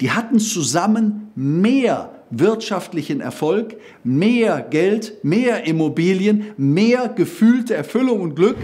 Die hatten zusammen mehr wirtschaftlichen Erfolg, mehr Geld, mehr Immobilien, mehr gefühlte Erfüllung und Glück.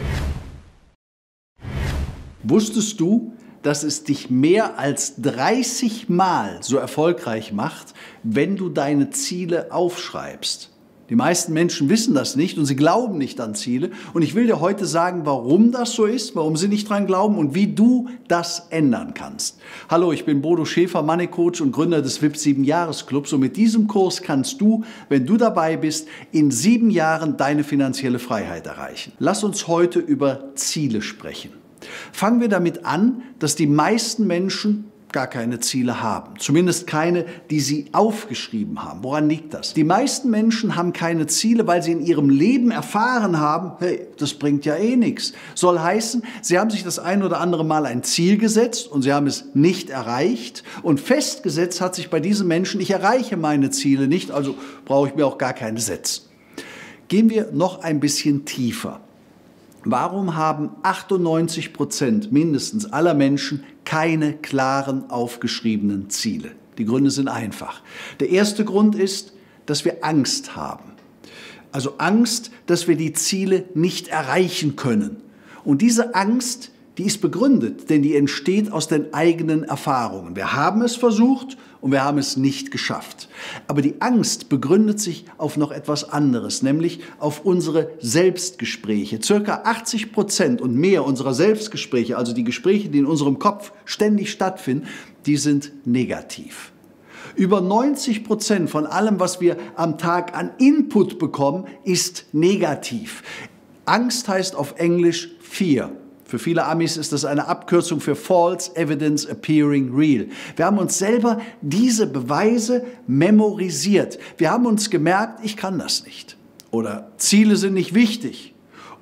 Wusstest du, dass es dich mehr als 30 Mal so erfolgreich macht, wenn du deine Ziele aufschreibst? Die meisten Menschen wissen das nicht und sie glauben nicht an Ziele. Und ich will dir heute sagen, warum das so ist, warum sie nicht dran glauben und wie du das ändern kannst. Hallo, ich bin Bodo Schäfer, Money Coach und Gründer des VIP 7 Jahres Clubs. Und mit diesem Kurs kannst du, wenn du dabei bist, in sieben Jahren deine finanzielle Freiheit erreichen. Lass uns heute über Ziele sprechen. Fangen wir damit an, dass die meisten Menschen gar keine Ziele haben. Zumindest keine, die sie aufgeschrieben haben. Woran liegt das? Die meisten Menschen haben keine Ziele, weil sie in ihrem Leben erfahren haben, hey, das bringt ja eh nichts. Soll heißen, sie haben sich das ein oder andere Mal ein Ziel gesetzt und sie haben es nicht erreicht. Und festgesetzt hat sich bei diesen Menschen, ich erreiche meine Ziele nicht, also brauche ich mir auch gar keine setzen. Gehen wir noch ein bisschen tiefer. Warum haben 98 Prozent mindestens aller Menschen keine klaren aufgeschriebenen Ziele? Die Gründe sind einfach. Der erste Grund ist, dass wir Angst haben. Also Angst, dass wir die Ziele nicht erreichen können. Und diese Angst, die ist begründet, denn die entsteht aus den eigenen Erfahrungen. Wir haben es versucht und wir haben es nicht geschafft. Aber die Angst begründet sich auf noch etwas anderes, nämlich auf unsere Selbstgespräche. Circa 80 Prozent und mehr unserer Selbstgespräche, also die Gespräche, die in unserem Kopf ständig stattfinden, die sind negativ. Über 90 Prozent von allem, was wir am Tag an Input bekommen, ist negativ. Angst heißt auf Englisch Fear. Für viele Amis ist das eine Abkürzung für False Evidence Appearing Real. Wir haben uns selber diese Beweise memorisiert. Wir haben uns gemerkt, ich kann das nicht. Oder Ziele sind nicht wichtig.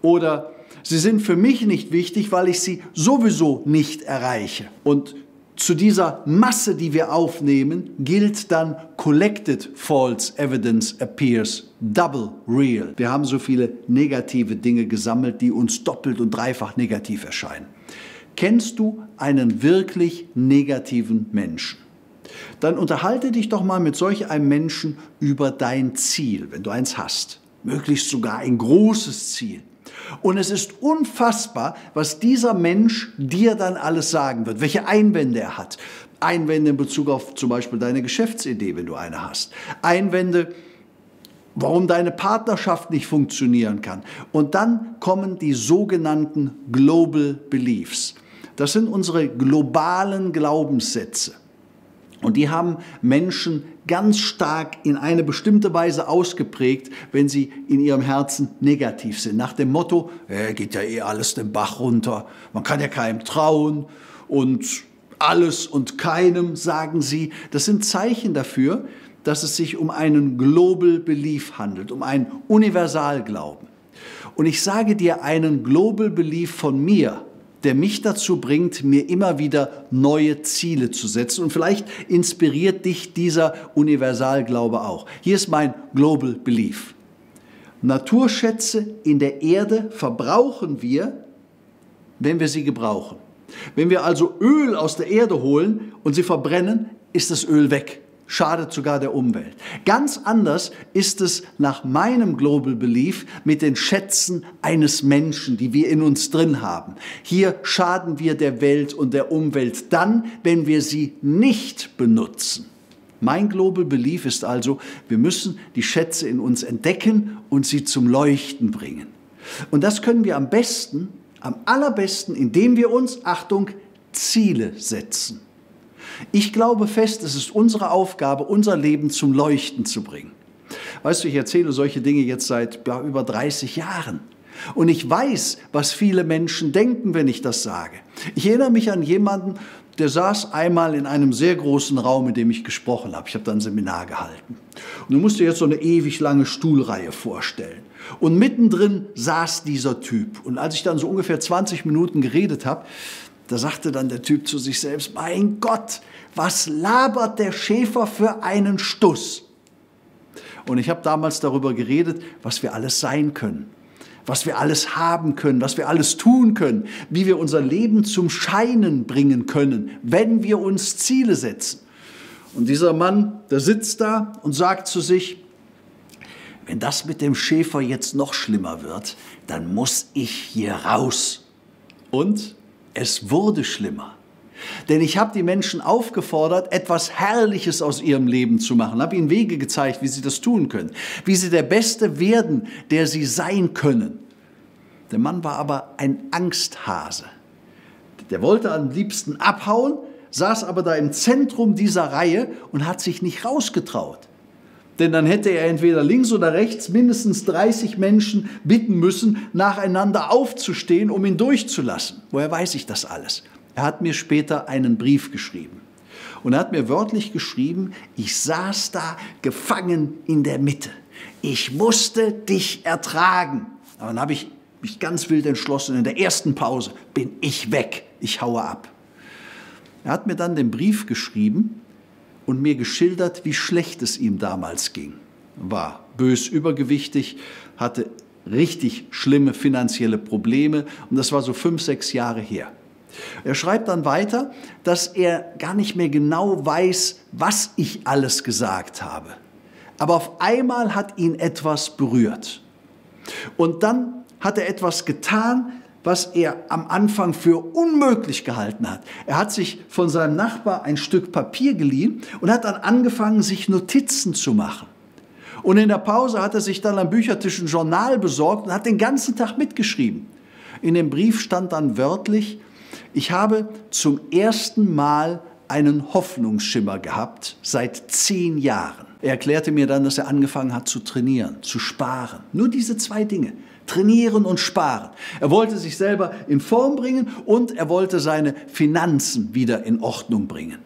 Oder sie sind für mich nicht wichtig, weil ich sie sowieso nicht erreiche. Und zu dieser Masse, die wir aufnehmen, gilt dann Collected False Evidence Appears Double Real. Wir haben so viele negative Dinge gesammelt, die uns doppelt und dreifach negativ erscheinen. Kennst du einen wirklich negativen Menschen? Dann unterhalte dich doch mal mit solch einem Menschen über dein Ziel, wenn du eins hast. Möglichst sogar ein großes Ziel. Und es ist unfassbar, was dieser Mensch dir dann alles sagen wird, welche Einwände er hat. Einwände in Bezug auf zum Beispiel deine Geschäftsidee, wenn du eine hast. Einwände, warum deine Partnerschaft nicht funktionieren kann. Und dann kommen die sogenannten Global Beliefs. Das sind unsere globalen Glaubenssätze. Und die haben Menschen ganz stark in eine bestimmte Weise ausgeprägt, wenn sie in ihrem Herzen negativ sind. Nach dem Motto, äh, geht ja eh alles den Bach runter, man kann ja keinem trauen und alles und keinem, sagen sie. Das sind Zeichen dafür, dass es sich um einen Global Belief handelt, um einen Universalglauben. Und ich sage dir einen Global Belief von mir, der mich dazu bringt, mir immer wieder neue Ziele zu setzen. Und vielleicht inspiriert dich dieser Universalglaube auch. Hier ist mein Global Belief. Naturschätze in der Erde verbrauchen wir, wenn wir sie gebrauchen. Wenn wir also Öl aus der Erde holen und sie verbrennen, ist das Öl weg schadet sogar der Umwelt. Ganz anders ist es nach meinem Global Belief mit den Schätzen eines Menschen, die wir in uns drin haben. Hier schaden wir der Welt und der Umwelt dann, wenn wir sie nicht benutzen. Mein Global Belief ist also, wir müssen die Schätze in uns entdecken und sie zum Leuchten bringen. Und das können wir am besten, am allerbesten, indem wir uns, Achtung, Ziele setzen. Ich glaube fest, es ist unsere Aufgabe, unser Leben zum Leuchten zu bringen. Weißt du, ich erzähle solche Dinge jetzt seit ja, über 30 Jahren. Und ich weiß, was viele Menschen denken, wenn ich das sage. Ich erinnere mich an jemanden, der saß einmal in einem sehr großen Raum, in dem ich gesprochen habe. Ich habe da ein Seminar gehalten. Und du musst dir jetzt so eine ewig lange Stuhlreihe vorstellen. Und mittendrin saß dieser Typ. Und als ich dann so ungefähr 20 Minuten geredet habe, da sagte dann der Typ zu sich selbst, mein Gott, was labert der Schäfer für einen Stuss? Und ich habe damals darüber geredet, was wir alles sein können, was wir alles haben können, was wir alles tun können, wie wir unser Leben zum Scheinen bringen können, wenn wir uns Ziele setzen. Und dieser Mann, der sitzt da und sagt zu sich, wenn das mit dem Schäfer jetzt noch schlimmer wird, dann muss ich hier raus. Und es wurde schlimmer. Denn ich habe die Menschen aufgefordert, etwas Herrliches aus ihrem Leben zu machen, habe ihnen Wege gezeigt, wie sie das tun können, wie sie der Beste werden, der sie sein können. Der Mann war aber ein Angsthase. Der wollte am liebsten abhauen, saß aber da im Zentrum dieser Reihe und hat sich nicht rausgetraut. Denn dann hätte er entweder links oder rechts mindestens 30 Menschen bitten müssen, nacheinander aufzustehen, um ihn durchzulassen. Woher weiß ich das alles? Er hat mir später einen Brief geschrieben. Und er hat mir wörtlich geschrieben, ich saß da gefangen in der Mitte. Ich musste dich ertragen. Aber dann habe ich mich ganz wild entschlossen, in der ersten Pause bin ich weg, ich haue ab. Er hat mir dann den Brief geschrieben und mir geschildert, wie schlecht es ihm damals ging. War bös übergewichtig, hatte richtig schlimme finanzielle Probleme und das war so fünf, sechs Jahre her. Er schreibt dann weiter, dass er gar nicht mehr genau weiß, was ich alles gesagt habe. Aber auf einmal hat ihn etwas berührt. Und dann hat er etwas getan, was er am Anfang für unmöglich gehalten hat. Er hat sich von seinem Nachbar ein Stück Papier geliehen und hat dann angefangen, sich Notizen zu machen. Und in der Pause hat er sich dann am Büchertisch ein Journal besorgt und hat den ganzen Tag mitgeschrieben. In dem Brief stand dann wörtlich, ich habe zum ersten Mal einen Hoffnungsschimmer gehabt seit zehn Jahren. Er erklärte mir dann, dass er angefangen hat zu trainieren, zu sparen. Nur diese zwei Dinge. Trainieren und sparen. Er wollte sich selber in Form bringen und er wollte seine Finanzen wieder in Ordnung bringen.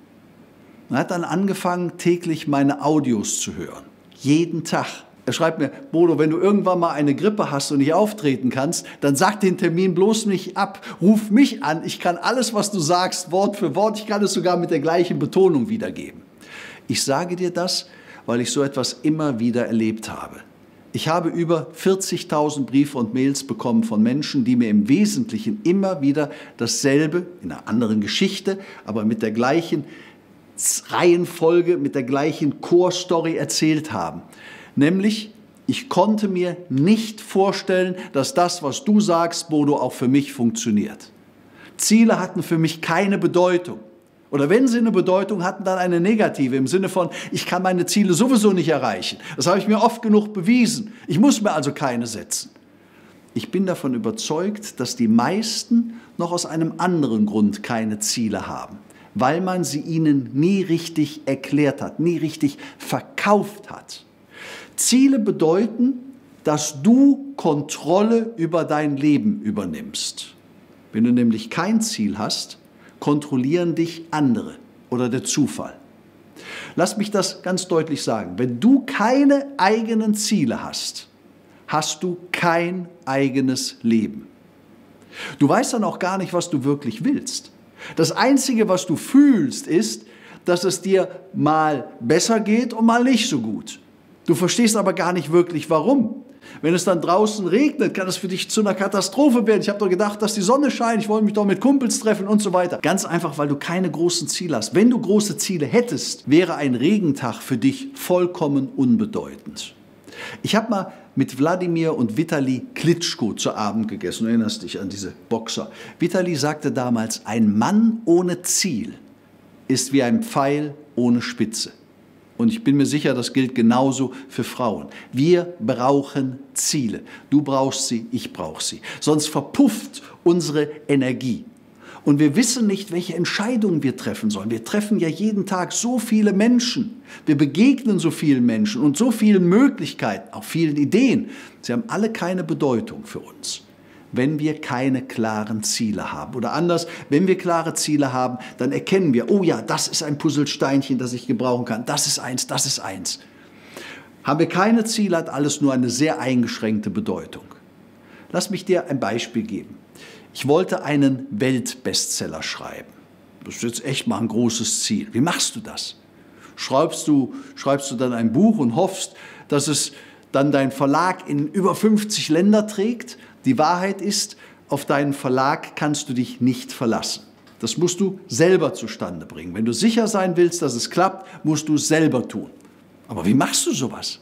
Er hat dann angefangen, täglich meine Audios zu hören. Jeden Tag. Er schreibt mir, Bodo, wenn du irgendwann mal eine Grippe hast und nicht auftreten kannst, dann sag den Termin bloß nicht ab. Ruf mich an. Ich kann alles, was du sagst, Wort für Wort. Ich kann es sogar mit der gleichen Betonung wiedergeben. Ich sage dir das, weil ich so etwas immer wieder erlebt habe. Ich habe über 40.000 Briefe und Mails bekommen von Menschen, die mir im Wesentlichen immer wieder dasselbe, in einer anderen Geschichte, aber mit der gleichen Reihenfolge, mit der gleichen Core-Story erzählt haben. Nämlich, ich konnte mir nicht vorstellen, dass das, was du sagst, Bodo, auch für mich funktioniert. Ziele hatten für mich keine Bedeutung. Oder wenn sie eine Bedeutung hatten, dann eine negative im Sinne von, ich kann meine Ziele sowieso nicht erreichen. Das habe ich mir oft genug bewiesen. Ich muss mir also keine setzen. Ich bin davon überzeugt, dass die meisten noch aus einem anderen Grund keine Ziele haben, weil man sie ihnen nie richtig erklärt hat, nie richtig verkauft hat. Ziele bedeuten, dass du Kontrolle über dein Leben übernimmst. Wenn du nämlich kein Ziel hast, kontrollieren dich andere oder der Zufall. Lass mich das ganz deutlich sagen. Wenn du keine eigenen Ziele hast, hast du kein eigenes Leben. Du weißt dann auch gar nicht, was du wirklich willst. Das Einzige, was du fühlst, ist, dass es dir mal besser geht und mal nicht so gut. Du verstehst aber gar nicht wirklich, warum. Wenn es dann draußen regnet, kann es für dich zu einer Katastrophe werden. Ich habe doch gedacht, dass die Sonne scheint, ich wollte mich doch mit Kumpels treffen und so weiter. Ganz einfach, weil du keine großen Ziele hast. Wenn du große Ziele hättest, wäre ein Regentag für dich vollkommen unbedeutend. Ich habe mal mit Wladimir und Vitali Klitschko zu Abend gegessen. Du erinnerst dich an diese Boxer. Vitali sagte damals, ein Mann ohne Ziel ist wie ein Pfeil ohne Spitze. Und ich bin mir sicher, das gilt genauso für Frauen. Wir brauchen Ziele. Du brauchst sie, ich brauche sie. Sonst verpufft unsere Energie. Und wir wissen nicht, welche Entscheidungen wir treffen sollen. Wir treffen ja jeden Tag so viele Menschen. Wir begegnen so vielen Menschen und so vielen Möglichkeiten, auch vielen Ideen. Sie haben alle keine Bedeutung für uns wenn wir keine klaren Ziele haben. Oder anders, wenn wir klare Ziele haben, dann erkennen wir, oh ja, das ist ein Puzzlesteinchen, das ich gebrauchen kann. Das ist eins, das ist eins. Haben wir keine Ziele, hat alles nur eine sehr eingeschränkte Bedeutung. Lass mich dir ein Beispiel geben. Ich wollte einen Weltbestseller schreiben. Das ist jetzt echt mal ein großes Ziel. Wie machst du das? Schreibst du, schreibst du dann ein Buch und hoffst, dass es dann dein Verlag in über 50 Länder trägt? Die Wahrheit ist, auf deinen Verlag kannst du dich nicht verlassen. Das musst du selber zustande bringen. Wenn du sicher sein willst, dass es klappt, musst du es selber tun. Aber wie machst du sowas?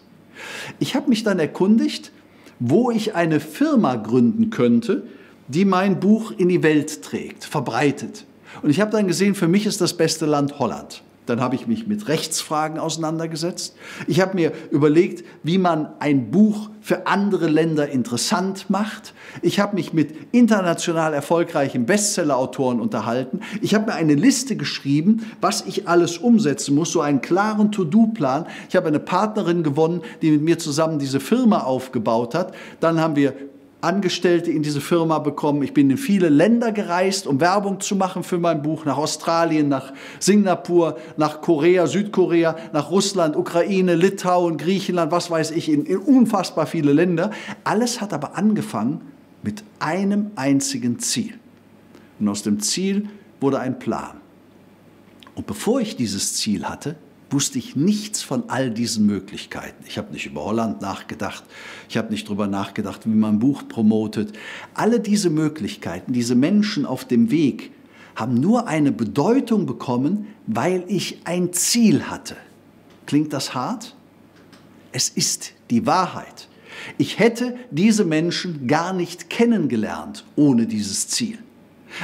Ich habe mich dann erkundigt, wo ich eine Firma gründen könnte, die mein Buch in die Welt trägt, verbreitet. Und ich habe dann gesehen, für mich ist das beste Land Holland. Dann habe ich mich mit Rechtsfragen auseinandergesetzt. Ich habe mir überlegt, wie man ein Buch für andere Länder interessant macht. Ich habe mich mit international erfolgreichen Bestsellerautoren unterhalten. Ich habe mir eine Liste geschrieben, was ich alles umsetzen muss, so einen klaren To-Do-Plan. Ich habe eine Partnerin gewonnen, die mit mir zusammen diese Firma aufgebaut hat. Dann haben wir Angestellte in diese Firma bekommen. Ich bin in viele Länder gereist, um Werbung zu machen für mein Buch, nach Australien, nach Singapur, nach Korea, Südkorea, nach Russland, Ukraine, Litauen, Griechenland, was weiß ich, in, in unfassbar viele Länder. Alles hat aber angefangen mit einem einzigen Ziel. Und aus dem Ziel wurde ein Plan. Und bevor ich dieses Ziel hatte, wusste ich nichts von all diesen Möglichkeiten. Ich habe nicht über Holland nachgedacht, ich habe nicht darüber nachgedacht, wie man ein Buch promotet. Alle diese Möglichkeiten, diese Menschen auf dem Weg, haben nur eine Bedeutung bekommen, weil ich ein Ziel hatte. Klingt das hart? Es ist die Wahrheit. Ich hätte diese Menschen gar nicht kennengelernt ohne dieses Ziel.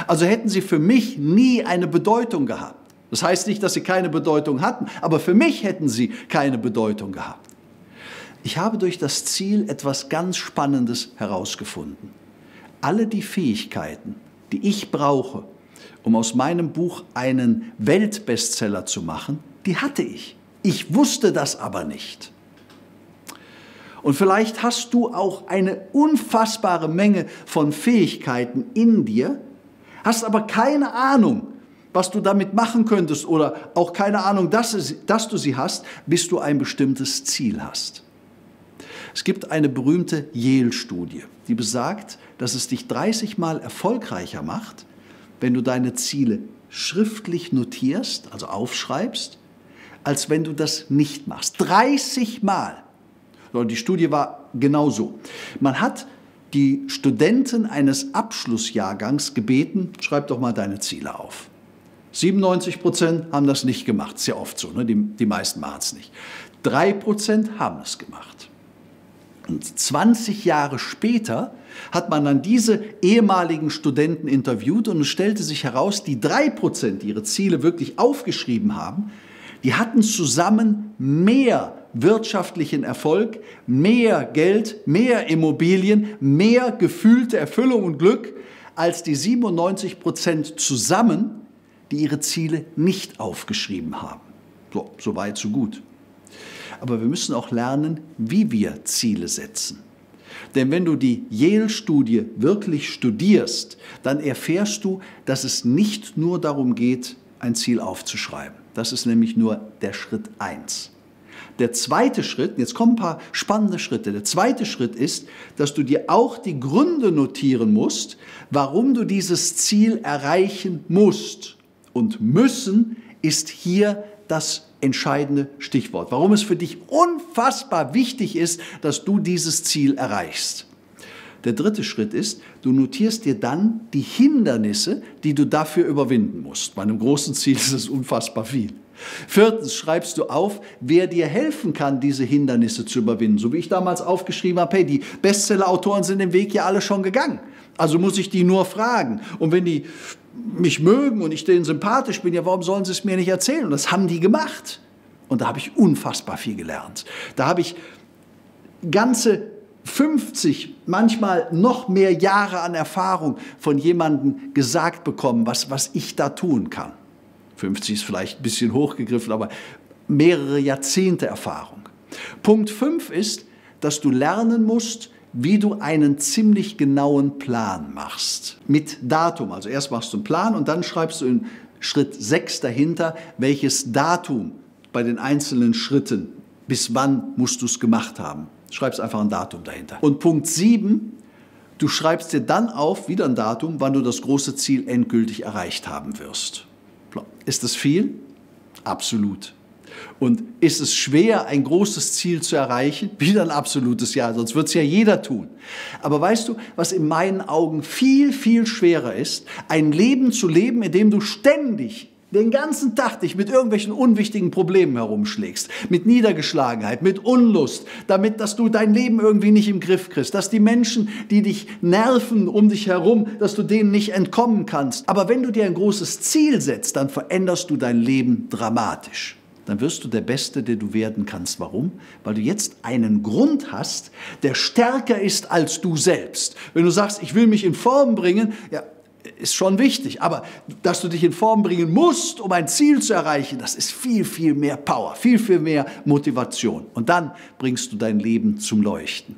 Also hätten sie für mich nie eine Bedeutung gehabt. Das heißt nicht, dass sie keine Bedeutung hatten, aber für mich hätten sie keine Bedeutung gehabt. Ich habe durch das Ziel etwas ganz Spannendes herausgefunden. Alle die Fähigkeiten, die ich brauche, um aus meinem Buch einen Weltbestseller zu machen, die hatte ich. Ich wusste das aber nicht. Und vielleicht hast du auch eine unfassbare Menge von Fähigkeiten in dir, hast aber keine Ahnung, was du damit machen könntest oder auch keine Ahnung, dass, dass du sie hast, bis du ein bestimmtes Ziel hast. Es gibt eine berühmte Yale-Studie, die besagt, dass es dich 30 Mal erfolgreicher macht, wenn du deine Ziele schriftlich notierst, also aufschreibst, als wenn du das nicht machst. 30 Mal. Die Studie war genau so. Man hat die Studenten eines Abschlussjahrgangs gebeten, schreib doch mal deine Ziele auf. 97 Prozent haben das nicht gemacht, sehr oft so, ne? die, die meisten machen es nicht. 3 Prozent haben es gemacht. Und 20 Jahre später hat man dann diese ehemaligen Studenten interviewt und es stellte sich heraus, die 3 Prozent, die ihre Ziele wirklich aufgeschrieben haben, die hatten zusammen mehr wirtschaftlichen Erfolg, mehr Geld, mehr Immobilien, mehr gefühlte Erfüllung und Glück als die 97 Prozent zusammen, die ihre Ziele nicht aufgeschrieben haben. So, so weit, so gut. Aber wir müssen auch lernen, wie wir Ziele setzen. Denn wenn du die Yale-Studie wirklich studierst, dann erfährst du, dass es nicht nur darum geht, ein Ziel aufzuschreiben. Das ist nämlich nur der Schritt 1. Der zweite Schritt, jetzt kommen ein paar spannende Schritte. Der zweite Schritt ist, dass du dir auch die Gründe notieren musst, warum du dieses Ziel erreichen musst und müssen ist hier das entscheidende Stichwort. Warum es für dich unfassbar wichtig ist, dass du dieses Ziel erreichst. Der dritte Schritt ist, du notierst dir dann die Hindernisse, die du dafür überwinden musst. Bei einem großen Ziel ist es unfassbar viel. Viertens schreibst du auf, wer dir helfen kann, diese Hindernisse zu überwinden. So wie ich damals aufgeschrieben habe, hey, die Bestseller-Autoren sind den Weg ja alle schon gegangen. Also muss ich die nur fragen. Und wenn die mich mögen und ich denen sympathisch bin, ja, warum sollen sie es mir nicht erzählen? Und das haben die gemacht. Und da habe ich unfassbar viel gelernt. Da habe ich ganze 50, manchmal noch mehr Jahre an Erfahrung von jemandem gesagt bekommen, was, was ich da tun kann. 50 ist vielleicht ein bisschen hochgegriffen, aber mehrere Jahrzehnte Erfahrung. Punkt 5 ist, dass du lernen musst, wie du einen ziemlich genauen Plan machst. Mit Datum. Also erst machst du einen Plan und dann schreibst du in Schritt 6 dahinter, welches Datum bei den einzelnen Schritten, bis wann musst du es gemacht haben. Schreibst einfach ein Datum dahinter. Und Punkt 7, du schreibst dir dann auf, wieder ein Datum, wann du das große Ziel endgültig erreicht haben wirst. Ist das viel? Absolut. Und ist es schwer, ein großes Ziel zu erreichen? Wieder ein absolutes Ja, sonst wird es ja jeder tun. Aber weißt du, was in meinen Augen viel, viel schwerer ist? Ein Leben zu leben, in dem du ständig den ganzen Tag dich mit irgendwelchen unwichtigen Problemen herumschlägst, mit Niedergeschlagenheit, mit Unlust, damit, dass du dein Leben irgendwie nicht im Griff kriegst, dass die Menschen, die dich nerven um dich herum, dass du denen nicht entkommen kannst. Aber wenn du dir ein großes Ziel setzt, dann veränderst du dein Leben dramatisch. Dann wirst du der Beste, der du werden kannst. Warum? Weil du jetzt einen Grund hast, der stärker ist als du selbst. Wenn du sagst, ich will mich in Form bringen, ja, ist schon wichtig, aber dass du dich in Form bringen musst, um ein Ziel zu erreichen, das ist viel, viel mehr Power, viel, viel mehr Motivation. Und dann bringst du dein Leben zum Leuchten.